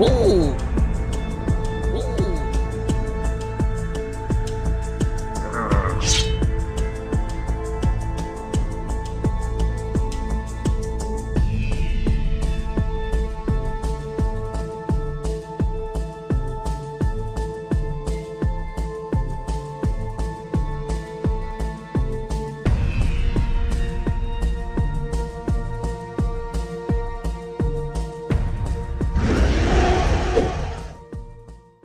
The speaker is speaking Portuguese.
Uhul!